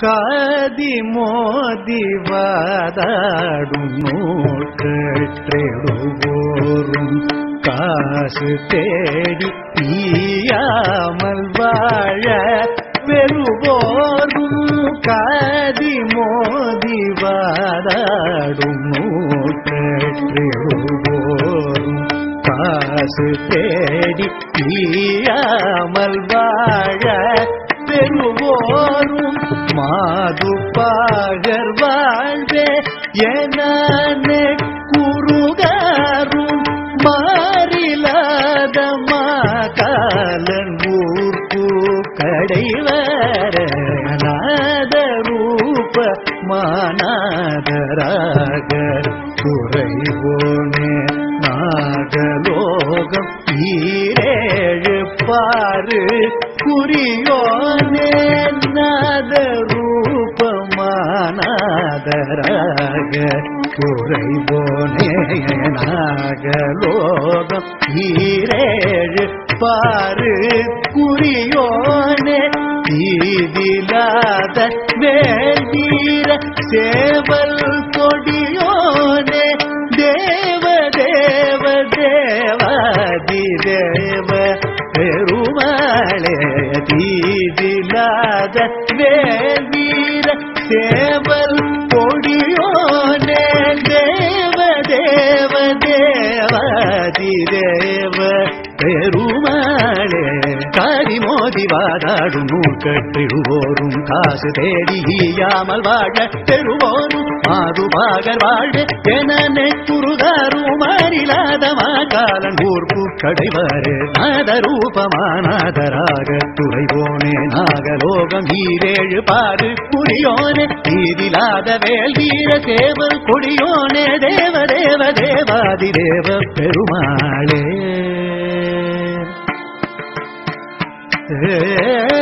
காதி மோதி வாதாடும் நோக்கற்றெடுவோரும் காசு தேடி தீயாமல் வாழ வெறுவோரும் காதி மோதி வாதாடும் நோக்கற்றெடுவோரும் காசு தேடி தீயாமல் வாழ பெறுவோர் மாது பாகர் வாழ்வே என குறுகாரும் மாறிலாத மாகாலன் ஊர்ப்பு கடைவர நாத ரூப மானாதராக குறைவோனே நாகலோகம் ஈரேழு பாரு குறியோ ரூபமானாதராக குறைவோனே ஈரேழு பாரு குறியோனே தீதிலாத வேந்தீர சேவல் கொடியோனே. தேவ தேவ தேவாதி தேவ பெருமாளே தீதிலாத வேந்தீர சேவல் கொடியோனே தேவ தேவ தேவாதி பெருமாளே காரி மோதி வாதாடும் நூற்கட்டிடுவோரும் காசு தேடியாமல் வாழ பெறுவோரும் மாதுபாகர் வாழ என நெக்குருகாரும் அறிலாதமா காலன் ஊர்ப்பு கடைவாரு நாத ரூபமானாதராக துறைவோனே நாகலோகம் ஈரேழு பாரு புரியோனே நீதி தீதிலாத வேல் வீர சேவல் கொடியோனே தேவ தேவ தேவாதி தேவ பெருமாளே. ஏ